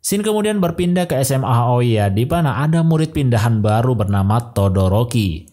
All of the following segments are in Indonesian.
Shin kemudian berpindah ke SMA Aoya di mana ada murid pindahan baru bernama Todoroki.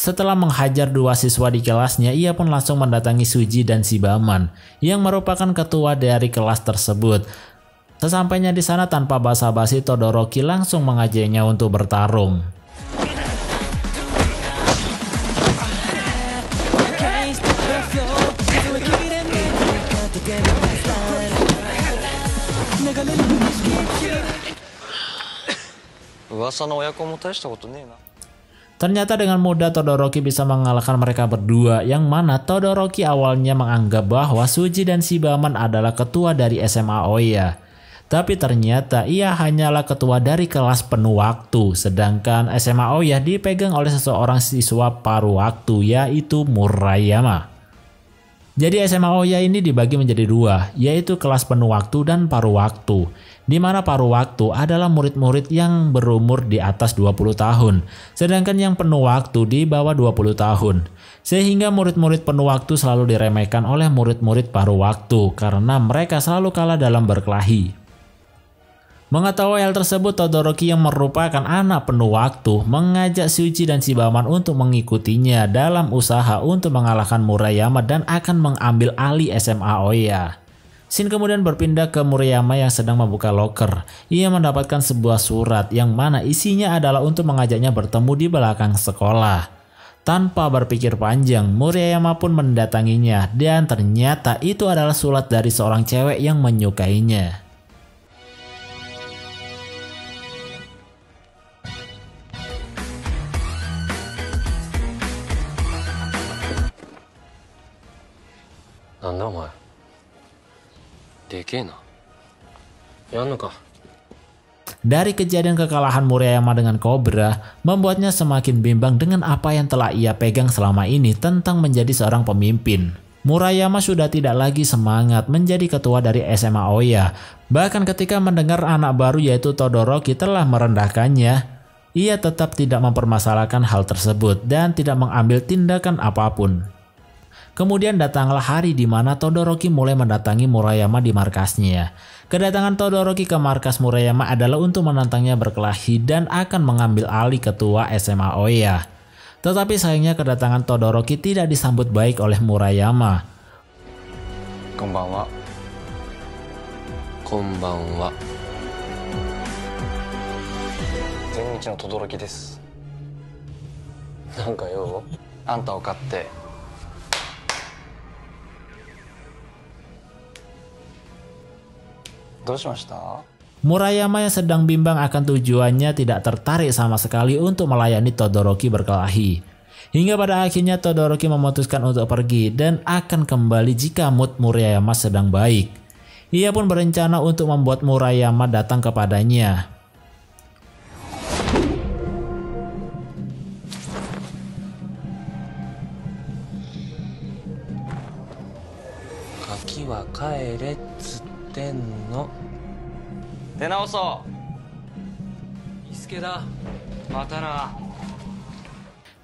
Setelah menghajar dua siswa di kelasnya, ia pun langsung mendatangi Suji dan si Baman, yang merupakan ketua dari kelas tersebut. Sesampainya di sana tanpa basa-basi, Todoroki langsung mengajaknya untuk bertarung. Ternyata dengan mudah Todoroki bisa mengalahkan mereka berdua yang mana Todoroki awalnya menganggap bahwa Suji dan Shibaman adalah ketua dari SMA Oya. Tapi ternyata ia hanyalah ketua dari kelas penuh waktu, sedangkan SMA Oya dipegang oleh seseorang siswa paruh waktu yaitu Murayama. Jadi SMA Oya ini dibagi menjadi dua, yaitu kelas penuh waktu dan paruh waktu di mana paruh waktu adalah murid-murid yang berumur di atas 20 tahun, sedangkan yang penuh waktu di bawah 20 tahun. Sehingga murid-murid penuh waktu selalu diremehkan oleh murid-murid paruh waktu karena mereka selalu kalah dalam berkelahi. Mengetahui hal tersebut, Todoroki yang merupakan anak penuh waktu mengajak Suji dan Shibaman untuk mengikutinya dalam usaha untuk mengalahkan Murayama dan akan mengambil alih SMA Oya. Shin kemudian berpindah ke Murayama yang sedang membuka loker. Ia mendapatkan sebuah surat yang mana isinya adalah untuk mengajaknya bertemu di belakang sekolah. Tanpa berpikir panjang, Murayama pun mendatanginya dan ternyata itu adalah surat dari seorang cewek yang menyukainya. Nanda dari kejadian kekalahan Murayama dengan Cobra, membuatnya semakin bimbang dengan apa yang telah ia pegang selama ini tentang menjadi seorang pemimpin. Murayama sudah tidak lagi semangat menjadi ketua dari SMA Oya. Bahkan ketika mendengar anak baru yaitu Todoroki telah merendahkannya, ia tetap tidak mempermasalahkan hal tersebut dan tidak mengambil tindakan apa pun. Kemudian datanglah hari di mana Todoroki mulai mendatangi Murayama di markasnya. Kedatangan Todoroki ke markas Murayama adalah untuk menantangnya berkelahi dan akan mengambil alih ketua SMA Oya. Tetapi sayangnya kedatangan Todoroki tidak disambut baik oleh Murayama. Konbanwa. Konbanwa. Zennichi no Todoroki desu. Nanka yo, anta o katte Murayama yang sedang bimbang akan tujuannya tidak tertarik sama sekali untuk melayani Todoroki berkelahi. Hingga pada akhirnya Todoroki memutuskan untuk pergi dan akan kembali jika mood Murayama sedang baik. Ia pun berencana untuk membuat Murayama datang kepadanya. Kaki wa kaere ってんの出直そう伊助だまたな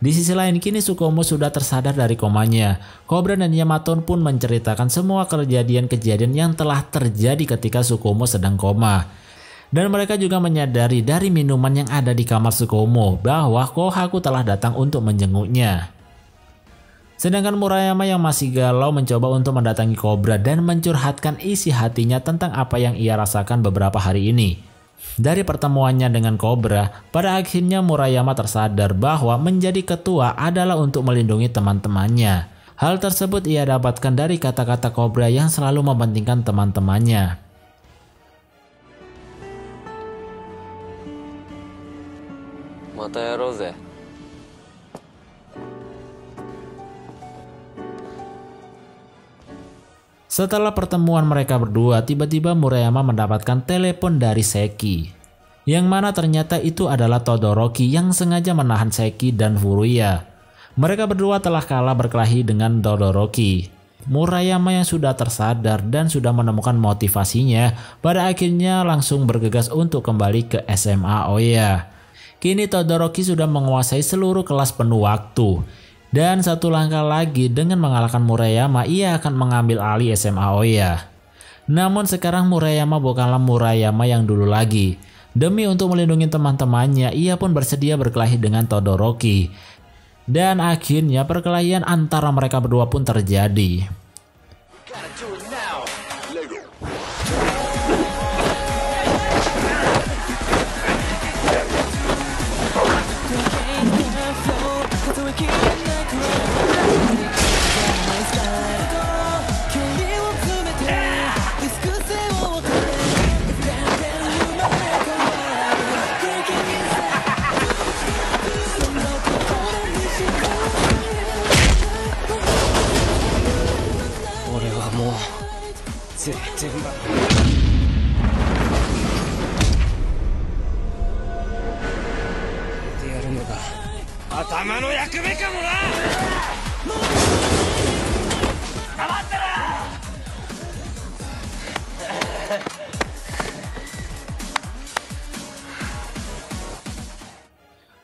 Di sisi lain, kini Sukomo sudah tersadar dari komanya. Cobra dan Yamato pun menceritakan semua kejadian-kejadian yang telah terjadi ketika Sukomo sedang koma. Dan mereka juga menyadari dari minuman yang ada di kamar Sukomo bahwa Kohaku telah datang untuk menjenguknya. Sedangkan Murayama yang masih galau mencoba untuk mendatangi Cobra dan mencurhatkan isi hatinya tentang apa yang ia rasakan beberapa hari ini. Dari pertemuannya dengan Cobra, pada akhirnya Murayama tersadar bahwa menjadi ketua adalah untuk melindungi teman-temannya. Hal tersebut ia dapatkan dari kata-kata Cobra yang selalu mementingkan teman-temannya. Mata ya Rose. Setelah pertemuan mereka berdua, tiba-tiba Murayama mendapatkan telepon dari Seki. Yang mana ternyata itu adalah Todoroki yang sengaja menahan Seki dan Furuya. Mereka berdua telah kalah berkelahi dengan Todoroki. Murayama yang sudah tersadar dan sudah menemukan motivasinya, pada akhirnya langsung bergegas untuk kembali ke SMA Oya. Kini Todoroki sudah menguasai seluruh kelas penuh waktu. Dan satu langkah lagi dengan mengalahkan Murayama, ia akan mengambil alih SMA Oya. Namun sekarang Murayama bukanlah Murayama yang dulu lagi. Demi untuk melindungi teman-temannya, ia pun bersedia berkelahi dengan Todoroki. Dan akhirnya perkelahian antara mereka berdua pun terjadi.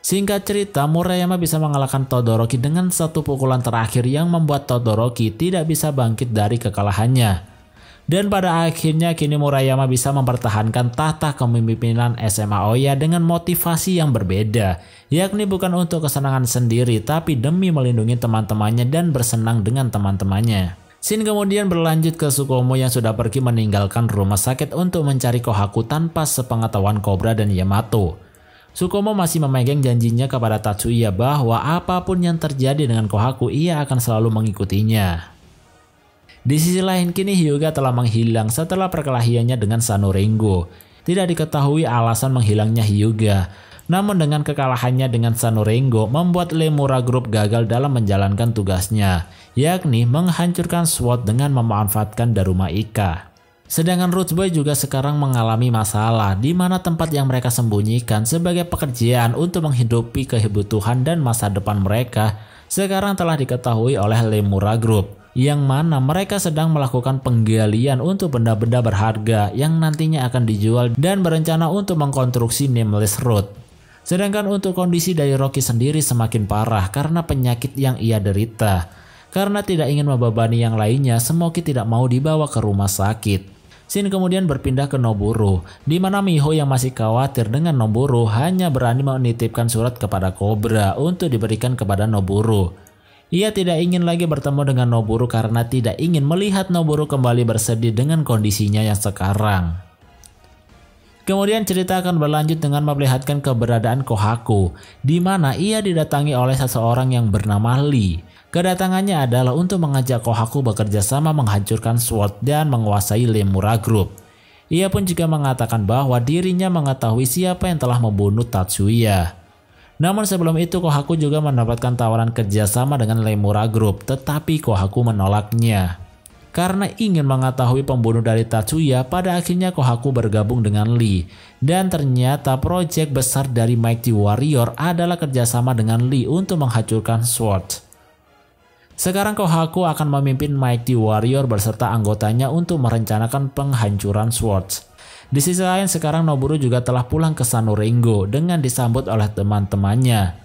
Singkat cerita, Murayama bisa mengalahkan Todoroki dengan satu pukulan terakhir yang membuat Todoroki tidak bisa bangkit dari kekalahannya. Dan pada akhirnya kini Murayama bisa mempertahankan tahta kepemimpinan SMA Oya dengan motivasi yang berbeda, yakni bukan untuk kesenangan sendiri tapi demi melindungi teman-temannya dan bersenang dengan teman-temannya. Shin kemudian berlanjut ke Sukomo yang sudah pergi meninggalkan rumah sakit untuk mencari Kohaku tanpa sepengetahuan Cobra dan Yamato. Sukomo masih memegang janjinya kepada Tatsuya bahwa apa pun yang terjadi dengan Kohaku ia akan selalu mengikutinya. Di sisi lain kini Hyuga telah menghilang setelah perkelahiannya dengan Sanurengo. Tidak diketahui alasan menghilangnya Hyuga. Namun dengan kekalahannya dengan Sanurengo membuat Lemura Group gagal dalam menjalankan tugasnya, yakni menghancurkan SWAT dengan memanfaatkan Daruma Ika. Sedangkan Roots Boy juga sekarang mengalami masalah di mana tempat yang mereka sembunyikan sebagai pekerjaan untuk menghidupi kebutuhan dan masa depan mereka sekarang telah diketahui oleh Lemura Group yang mana mereka sedang melakukan penggalian untuk benda-benda berharga yang nantinya akan dijual dan berencana untuk mengkonstruksi Nameless Road. Sedangkan untuk kondisi dari Rocky sendiri semakin parah karena penyakit yang ia derita. Karena tidak ingin membebani yang lainnya, Smoky tidak mau dibawa ke rumah sakit. Shin kemudian berpindah ke Noburo, di mana Miho yang masih khawatir dengan Noburo hanya berani menitipkan surat kepada Cobra untuk diberikan kepada Noburo. Ia tidak ingin lagi bertemu dengan Noburo karena tidak ingin melihat Noburo kembali bersedih dengan kondisinya yang sekarang. Kemudian cerita akan berlanjut dengan memperlihatkan keberadaan Kohaku, di mana ia didatangi oleh seseorang yang bernama Lee. Kedatangannya adalah untuk mengajak Kohaku bekerja sama menghancurkan SWORD dan menguasai Lemura Group. Ia pun juga mengatakan bahwa dirinya mengetahui siapa yang telah membunuh Tatsuya. Namun sebelum itu Kohaku juga mendapatkan tawaran kerjasama dengan Lemura Group, tetapi Kohaku menolaknya. Karena ingin mengetahui pembunuh dari Tatsuya, pada akhirnya Kohaku bergabung dengan Lee. Dan ternyata proyek besar dari Mighty Warrior adalah kerjasama dengan Lee untuk menghancurkan SWORD. Sekarang Kohaku akan memimpin Mighty Warrior beserta anggotanya untuk merencanakan penghancuran Swords. Di sisi lain sekarang Noburu juga telah pulang ke Sanurengo dengan disambut oleh teman-temannya.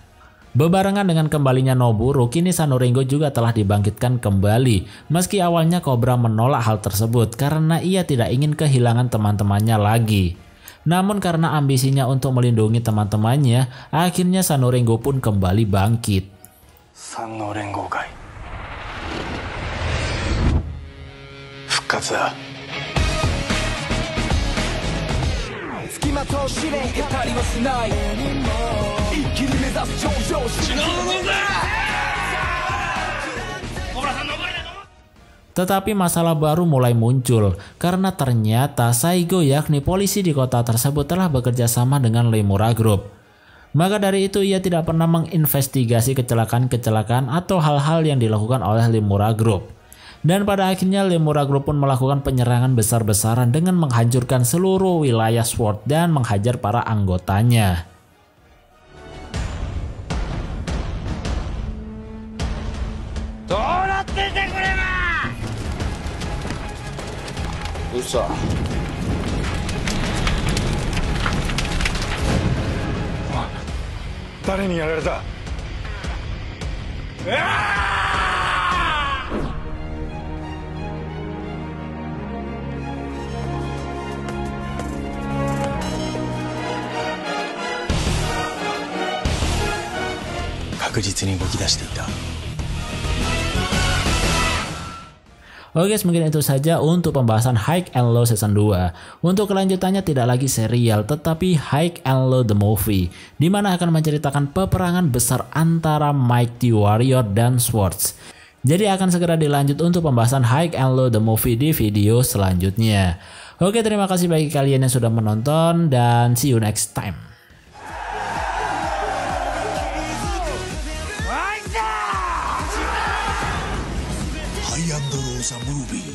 Bebarengan dengan kembalinya Noburu, kini Sanurengo juga telah dibangkitkan kembali. Meski awalnya Cobra menolak hal tersebut karena ia tidak ingin kehilangan teman-temannya lagi. Namun karena ambisinya untuk melindungi teman-temannya, akhirnya Sanurengo pun kembali bangkit. Sanurengo Kai. 復 活だ付きまとう試練へたりはしない一気に目指す頂上死ぬほどだ Tetapi masalah baru mulai muncul karena ternyata Saigo yakni polisi di kota tersebut telah bekerja sama dengan Lemura Group. Maka dari itu ia tidak pernah menginvestigasi kecelakaan-kecelakaan atau hal-hal yang dilakukan oleh Lemura Group. Dan pada akhirnya Lemura Lemuragro pun melakukan penyerangan besar-besaran dengan menghancurkan seluruh wilayah Sword dan menghajar para anggotanya. Usah. Ini 確実に動き出していた Oke guys, mungkin itu saja untuk pembahasan High and Low Season 2. Untuk kelanjutannya tidak lagi serial, tetapi High and Low The Movie, di mana akan menceritakan peperangan besar antara Mighty Warrior dan Swords. Jadi akan segera dilanjut untuk pembahasan High and Low The Movie di video selanjutnya. Oke, terima kasih bagi kalian yang sudah menonton dan see you next time. High and Low the Movie